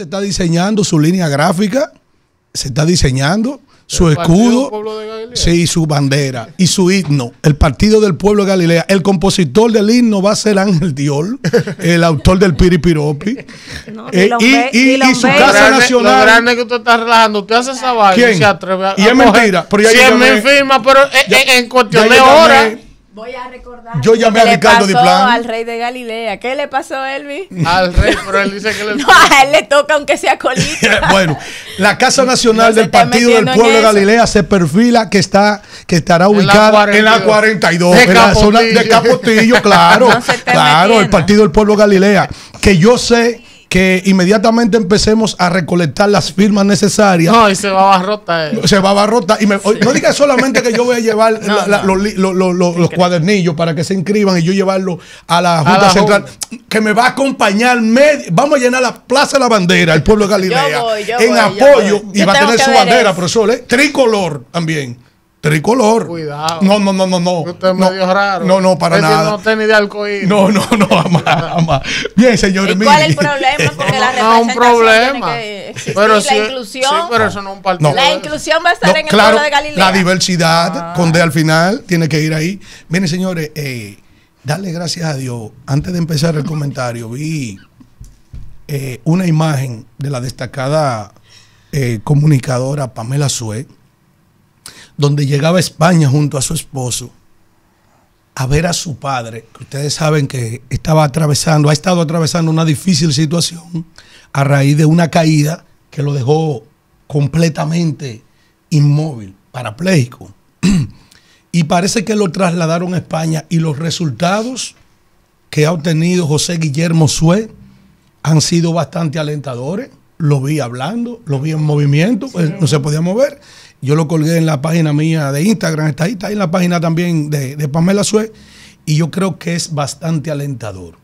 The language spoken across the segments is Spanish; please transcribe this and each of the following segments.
se está diseñando su línea gráfica, se está diseñando su escudo, sí, su bandera y su himno, el Partido del Pueblo de Galilea. El compositor del himno va a ser Ángel Diol, el autor del Piripiropi. Eh, y, y, su casa nacional. Lo grande que usted está relajando, usted hace esa vaina y se atreve a. Y es mentira. Pero ya si me firma, pero en cuestión de horas. Voy a recordar. Yo llamé a Ricardo Di al rey de Galilea. ¿Qué le pasó, Elvi? Al rey, pero él dice que le. no, a él le toca aunque sea colita. bueno, la Casa Nacional del Partido del Pueblo de Galilea se perfila que está que estará ubicada en la 42, en la, zona de Capotillo, claro. claro, el Partido del Pueblo de Galilea. Que yo sé que inmediatamente empecemos a recolectar las firmas necesarias. No, y se va a barrota. Eh. Se va a barrota. Y no diga solamente que yo voy a llevar los, cuadernillos para que se inscriban y yo llevarlo a la Junta Central, que me va a acompañar. vamos a llenar la Plaza de la Bandera, el pueblo de Galilea, en apoyo, y va a tener su bandera, profesor, ¿eh? tricolor también. Tricolor. Cuidado. No, no, no, no, no. Usted es medio raro. No, no, para nada. No tiene de alcohol. No, no, no, jamás, jamás. Bien, señores. ¿Y ¿Cuál es el problema? Porque la no, un problema. pero la inclusión. Sí, pero eso no es un partido. la inclusión va a estar en el claro, pueblo de Galilea. La diversidad, ah. con D al final, tiene que ir ahí. Miren, señores, eh, darle gracias a Dios. Antes de empezar el comentario, vi eh, una imagen de la destacada eh, comunicadora Pamela Sue donde llegaba a España junto a su esposo a ver a su padre, que ustedes saben que estaba atravesando, ha estado atravesando una difícil situación a raíz de una caída que lo dejó completamente inmóvil, parapléjico. y parece que lo trasladaron a España y los resultados que ha obtenido José Guillermo Sue han sido bastante alentadores. Lo vi hablando, lo vi en movimiento, no se podía mover. Yo lo colgué en la página mía de Instagram, está ahí, está ahí en la página también de, Pamela Sue. Y yo creo que es bastante alentador,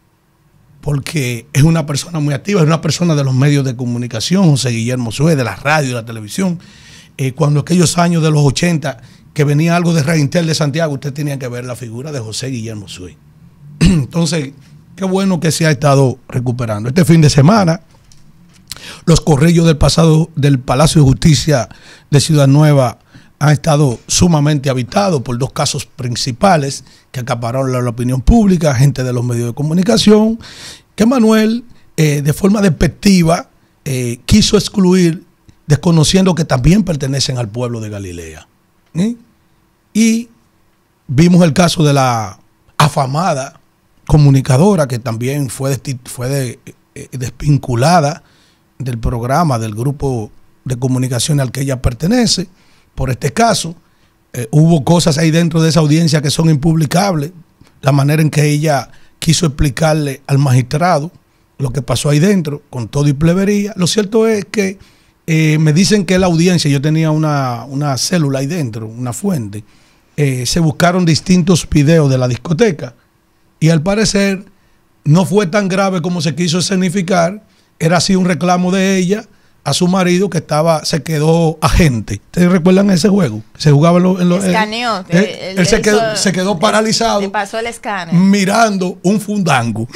porque es una persona muy activa, es una persona de los medios de comunicación, José Guillermo Sue, de la radio, de la televisión. Eh, cuando aquellos años de los 80, que venía algo de Reintel de Santiago, usted tenía que ver la figura de José Guillermo Sue. Entonces, qué bueno que se ha estado recuperando. Este fin de semana, los corrillos del pasado del Palacio de Justicia de Ciudad Nueva han estado sumamente habitados por dos casos principales que acapararon la, opinión pública, gente de los medios de comunicación, que Manuel, eh, de forma despectiva, eh, quiso excluir, desconociendo que también pertenecen al pueblo de Galilea. Y vimos el caso de la afamada comunicadora que también fue, fue eh, desvinculada del programa, del grupo de comunicación al que ella pertenece, por este caso. Eh, hubo cosas ahí dentro de esa audiencia que son impublicables, la manera en que ella quiso explicarle al magistrado lo que pasó ahí dentro, con todo y plebería. Lo cierto es que eh, me dicen que la audiencia, yo tenía una, una célula ahí dentro, una fuente, eh, se buscaron distintos videos de la discoteca y al parecer no fue tan grave como se quiso escenificar era así un reclamo de ella a su marido que estaba, se quedó agente. ¿Ustedes recuerdan ese juego? Se jugaba en los. Escaneó. él, se, quedó, se, quedó, paralizado. Le pasó el escáner. Mirando un fundango.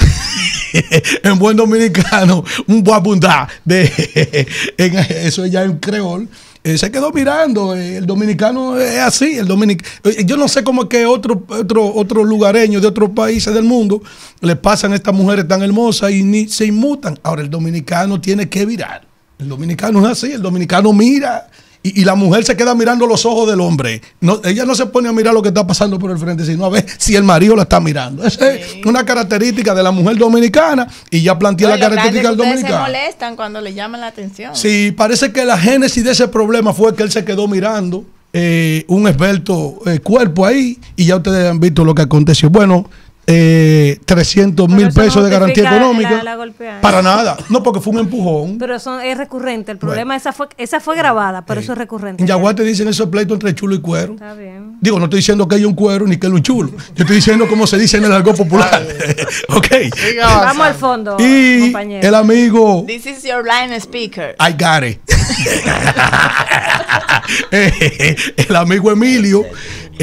en buen dominicano, un guapundá. De, eso ya en creol. Eh, se quedó mirando. Eh, el dominicano es así. El dominic eh, yo no sé cómo es que otro, otro, otro lugareño de otros países del mundo le pasan a estas mujeres tan hermosas y ni se inmutan. Ahora el dominicano tiene que virar. El dominicano es así. El dominicano mira y, la mujer se queda mirando los ojos del hombre. No, ella no se pone a mirar lo que está pasando por el frente, sino a ver si el marido la está mirando. Esa es una característica de la mujer dominicana y ya planteé la característica del dominicano. se molestan cuando le llaman la atención. Sí, parece que la génesis de ese problema fue que él se quedó mirando eh, un experto eh, cuerpo ahí y ya ustedes han visto lo que aconteció. Bueno, eh, 300 mil pesos de garantía económica. para nada. No, porque fue un empujón. Pero eso es recurrente. El problema, esa, fue, esa fue grabada, pero eso es recurrente. En Yaguate te dicen esos pleitos entre chulo y cuero. Está bien. Digo, no estoy diciendo que hay un cuero ni que hay un chulo. Yo estoy diciendo como se dice en el algo popular. ok. Vamos al fondo, y el amigo. This is your line speaker. I got it. el amigo Emilio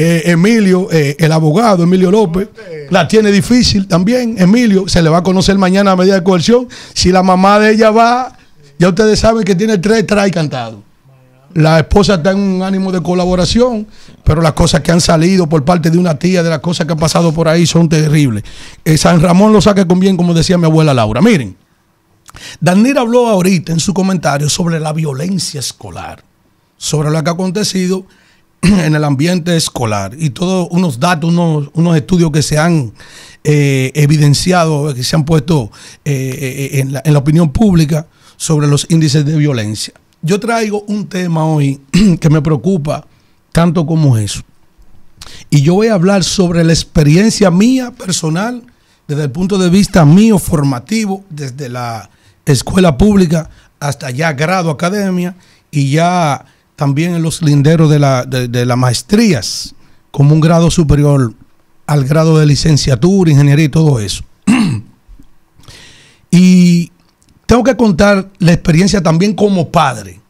eh, Emilio, eh, el abogado Emilio López, la tiene difícil también. Emilio se le va a conocer mañana a medida de coerción. Si la mamá de ella va Ya ustedes saben que tiene tres try cantados. La esposa está en un ánimo de colaboración, pero las cosas que han salido por parte de una tía, de las cosas que han pasado por ahí, son terribles. Eh, San Ramón lo saca con bien, como decía mi abuela Laura. Miren, Daniel habló ahorita en su comentario sobre la violencia escolar, sobre lo que ha acontecido en el ambiente escolar y todos unos datos, unos, unos estudios que se han eh, evidenciado, que se han puesto eh, en, la, en la opinión pública sobre los índices de violencia yo traigo un tema hoy que me preocupa tanto como eso. Y yo voy a hablar sobre la experiencia mía personal, desde el punto de vista mío formativo, desde la escuela pública hasta ya grado academia y ya también en los linderos de, la, de, las maestrías, como un grado superior al grado de licenciatura, ingeniería y todo eso. y tengo que contar la experiencia también como padre.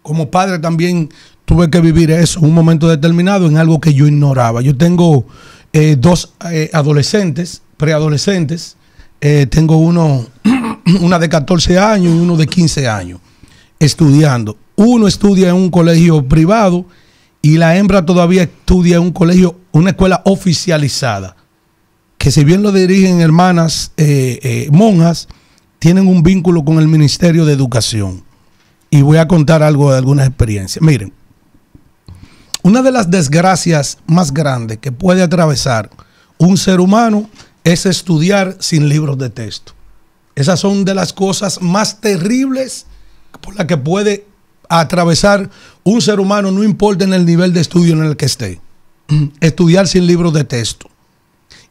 Como padre también tuve que vivir eso un momento determinado en algo que yo ignoraba. Yo tengo eh, dos eh, adolescentes, preadolescentes. Eh, tengo uno, una de 14 años y uno de 15 años estudiando. Uno estudia en un colegio privado y la hembra todavía estudia en un colegio, una escuela oficializada. Que si bien lo dirigen hermanas monjas, tienen un vínculo con el Ministerio de Educación. Y voy a contar algo de algunas experiencias. Miren, una de las desgracias más grandes que puede atravesar un ser humano es estudiar sin libros de texto. Esas son de las cosas más terribles por las que puede atravesar un ser humano, no importa en el nivel de estudio en el que esté. Estudiar sin libros de texto.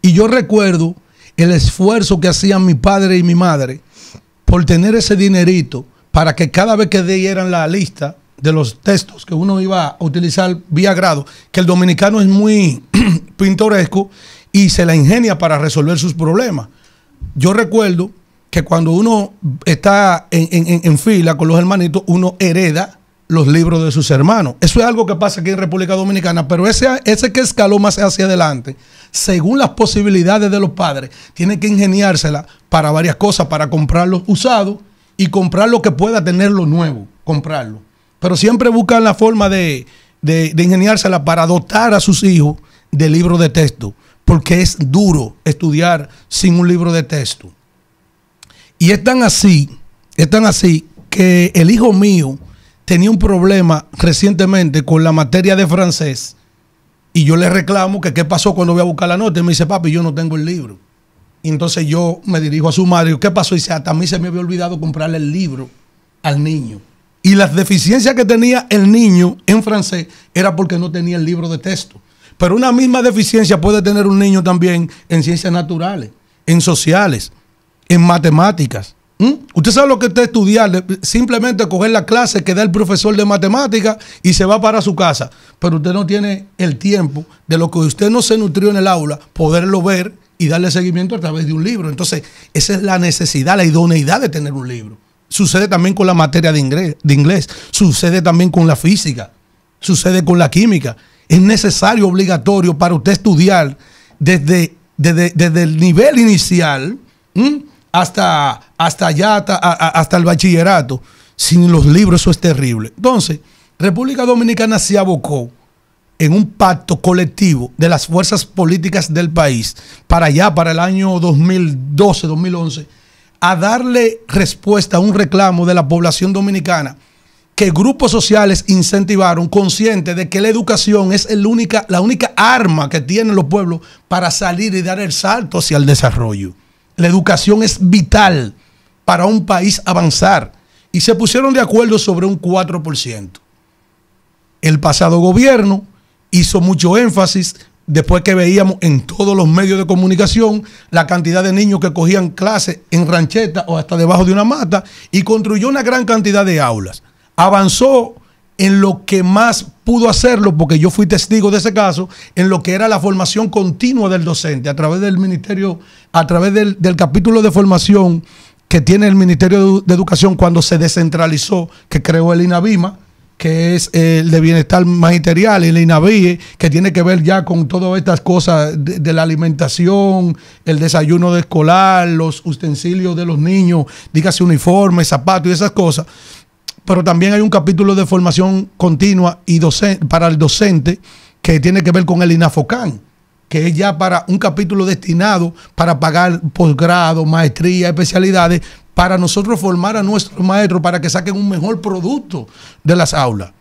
Y yo recuerdo el esfuerzo que hacían mi padre y mi madre por tener ese dinerito para que cada vez que dieran la lista de los textos que uno iba a utilizar vía grado, que el dominicano es muy pintoresco y se la ingenia para resolver sus problemas. Yo recuerdo que cuando uno está en, fila con los hermanitos, uno hereda los libros de sus hermanos. Eso es algo que pasa aquí en República Dominicana, pero ese, ese que escaló más hacia adelante, según las posibilidades de los padres, tiene que ingeniársela para varias cosas, para comprarlos usados y comprar lo que pueda tenerlo nuevo, comprarlo. Pero siempre buscan la forma de, de, de ingeniársela para dotar a sus hijos de libros de texto, porque es duro estudiar sin un libro de texto. Y es tan así, es tan así que el hijo mío, tenía un problema recientemente con la materia de francés y yo le reclamo que qué pasó cuando voy a buscar la nota y me dice, papi, yo no tengo el libro. Y entonces yo me dirijo a su madre ¿qué pasó? Y dice, hasta a mí se me había olvidado comprarle el libro al niño. Y las deficiencias que tenía el niño en francés era porque no tenía el libro de texto. Pero una misma deficiencia puede tener un niño también en ciencias naturales, en sociales, en matemáticas. ¿Mm? Usted sabe lo que está estudiar, simplemente coger la clase que da el profesor de matemáticas y se va para su casa. Pero usted no tiene el tiempo de lo que usted no se nutrió en el aula, poderlo ver y darle seguimiento a través de un libro. Entonces, esa es la necesidad, la idoneidad de tener un libro. Sucede también con la materia de inglés, de inglés, sucede también con la física, sucede con la química. Es necesario, obligatorio para usted estudiar desde, desde, el nivel inicial hasta, hasta allá, hasta, el bachillerato, sin los libros, eso es terrible. Entonces, República Dominicana se abocó en un pacto colectivo de las fuerzas políticas del país para allá, para el año 2012, 2011, a darle respuesta a un reclamo de la población dominicana que grupos sociales incentivaron, conscientes de que la educación es el única, la única arma que tienen los pueblos para salir y dar el salto hacia el desarrollo. La educación es vital para un país avanzar. Y se pusieron de acuerdo sobre un 4%. El pasado gobierno hizo mucho énfasis después que veíamos en todos los medios de comunicación la cantidad de niños que cogían clases en rancheta o hasta debajo de una mata y construyó una gran cantidad de aulas. Avanzó en lo que más pudo hacerlo, porque yo fui testigo de ese caso, en lo que era la formación continua del docente a través del ministerio, a través del, capítulo de formación que tiene el Ministerio de, Educación cuando se descentralizó, que creó el INAVIMA, que es el de bienestar magisterial, el INAVIE, que tiene que ver ya con todas estas cosas de, de la alimentación, el desayuno de escolar, los utensilios de los niños, dígase uniformes, zapatos y esas cosas. Pero también hay un capítulo de formación continua y docente, para el docente que tiene que ver con el INAFOCAN que es ya para un capítulo destinado para pagar posgrado, maestría, especialidades, para nosotros formar a nuestros maestros para que saquen un mejor producto de las aulas.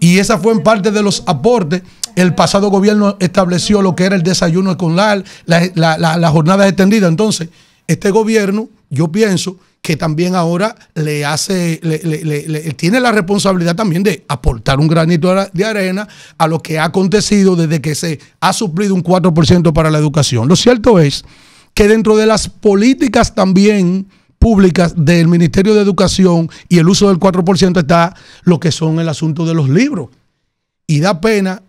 Y esa fue en parte de los aportes. El pasado gobierno estableció lo que era el desayuno escolar, la, la, la, la jornada extendida. Entonces, este gobierno, yo pienso que también ahora le hace, le, le, le, tiene la responsabilidad también de aportar un granito de arena a lo que ha acontecido desde que se ha suplido un 4% para la educación. Lo cierto es que dentro de las políticas también públicas del Ministerio de Educación y el uso del 4% está lo que son el asunto de los libros. Y da pena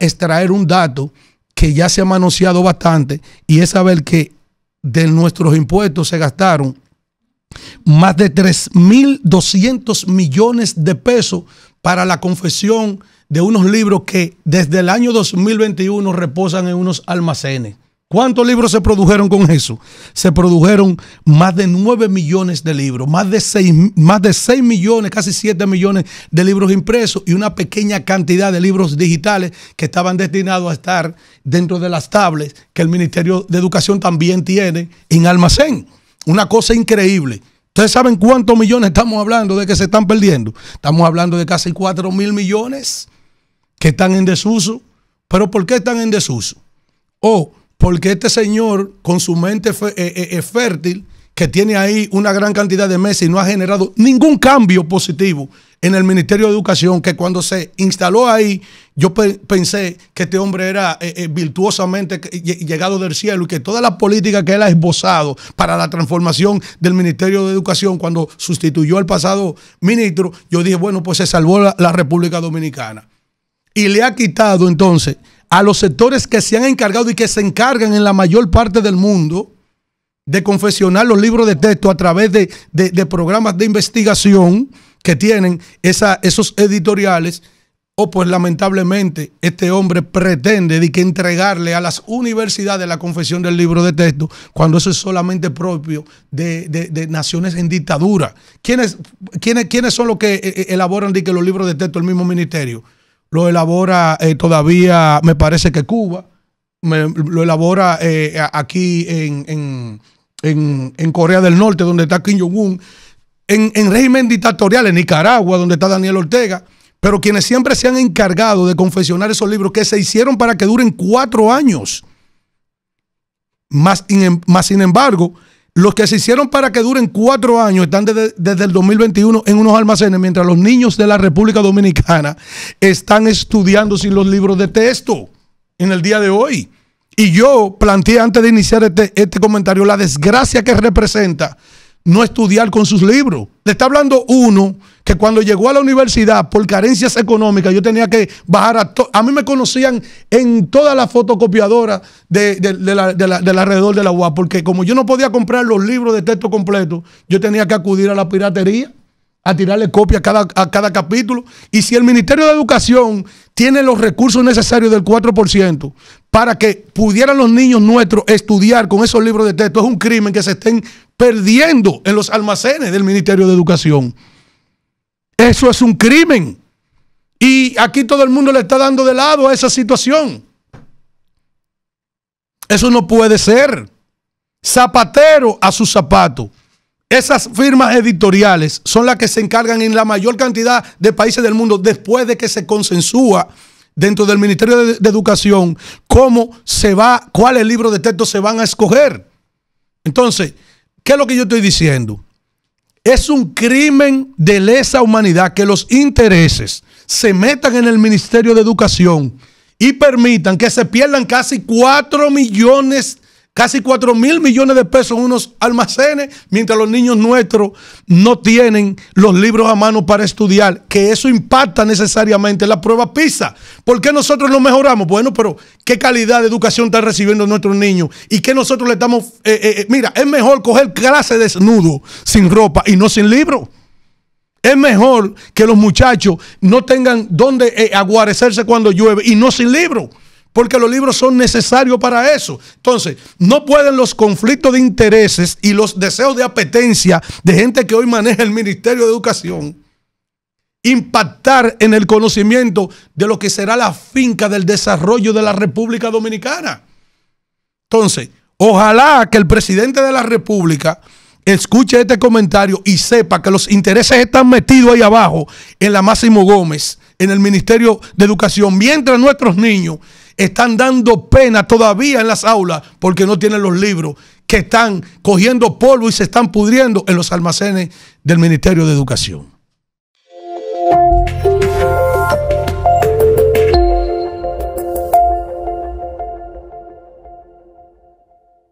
extraer un dato que ya se ha manoseado bastante y es saber que de nuestros impuestos se gastaron más de 3.200 millones de pesos para la confesión de unos libros que desde el año 2021 reposan en unos almacenes. ¿Cuántos libros se produjeron con eso? Se produjeron más de 9 millones de libros, más de 6, más de 6 millones, casi 7 millones de libros impresos y una pequeña cantidad de libros digitales que estaban destinados a estar dentro de las tablets que el Ministerio de Educación también tiene en almacén. Una cosa increíble. ¿Ustedes saben cuántos millones estamos hablando de que se están perdiendo? Estamos hablando de casi 4 mil millones que están en desuso. ¿Pero por qué están en desuso? O porque este señor, con su mente eh, eh, fértil, que tiene ahí una gran cantidad de meses y no ha generado ningún cambio positivo en el Ministerio de Educación, que cuando se instaló ahí, yo pe pensé que este hombre era eh, eh, virtuosamente llegado del cielo y que toda la política que él ha esbozado para la transformación del Ministerio de Educación, cuando sustituyó al pasado ministro, yo dije, bueno, pues se salvó la República Dominicana. Y le ha quitado entonces a los sectores que se han encargado y que se encargan en la mayor parte del mundo de confesionar los libros de texto a través de, de, programas de investigación que tienen esos editoriales, o pues lamentablemente este hombre pretende de que entregarle a las universidades la confesión del libro de texto, cuando eso es solamente propio de, de, de naciones en dictadura. ¿Quiénes, quiénes, ¿Quiénes son los que eh, eh, elaboran de que los libros de texto el mismo ministerio? Lo elabora eh, todavía, me parece que Cuba, lo elabora eh, aquí en, en, en, Corea del Norte, donde está Kim Jong-un, en, en régimen dictatorial, en Nicaragua, donde está Daniel Ortega, pero quienes siempre se han encargado de confeccionar esos libros que se hicieron para que duren cuatro años. Más, más sin embargo, los que se hicieron para que duren cuatro años están desde, desde, el 2021 en unos almacenes, mientras los niños de la República Dominicana están estudiando sin los libros de texto en el día de hoy. Y yo planteé antes de iniciar este, este comentario la desgracia que representa no estudiar con sus libros. Le está hablando uno que cuando llegó a la universidad por carencias económicas yo tenía que bajar a... A mí me conocían en todas las fotocopiadoras de, de, la, de, la, del alrededor de la UAP, porque como yo no podía comprar los libros de texto completo, yo tenía que acudir a la piratería a tirarle copia a cada, a cada capítulo. Y si el Ministerio de Educación tiene los recursos necesarios del 4% para que pudieran los niños nuestros estudiar con esos libros de texto, es un crimen que se estén perdiendo en los almacenes del Ministerio de Educación. Eso es un crimen. Y aquí todo el mundo le está dando de lado a esa situación. Eso no puede ser. Zapatero a su zapato. Esas firmas editoriales son las que se encargan en la mayor cantidad de países del mundo después de que se consensúa dentro del Ministerio de, Educación cómo se va, cuáles libros de texto se van a escoger. Entonces, ¿qué es lo que yo estoy diciendo? Es un crimen de lesa humanidad que los intereses se metan en el Ministerio de Educación y permitan que se pierdan casi 4 millones casi 4 mil millones de pesos en unos almacenes, mientras los niños nuestros no tienen los libros a mano para estudiar, que eso impacta necesariamente en la prueba PISA. ¿Por qué nosotros no mejoramos? Bueno, pero ¿qué calidad de educación están recibiendo nuestros niños? ¿Y qué nosotros le estamos... Eh, eh, mira, es mejor coger clase desnudo, sin ropa y no sin libro. Es mejor que los muchachos no tengan donde eh, aguarecerse cuando llueve y no sin libro. Porque los libros son necesarios para eso. Entonces, no pueden los conflictos de intereses y los deseos de apetencia de gente que hoy maneja el Ministerio de Educación impactar en el conocimiento de lo que será la finca del desarrollo de la República Dominicana. Entonces, ojalá que el presidente de la República escuche este comentario y sepa que los intereses están metidos ahí abajo en la Máximo Gómez, en el Ministerio de Educación, mientras nuestros niños están dando pena todavía en las aulas porque no tienen los libros que están cogiendo polvo y se están pudriendo en los almacenes del Ministerio de Educación.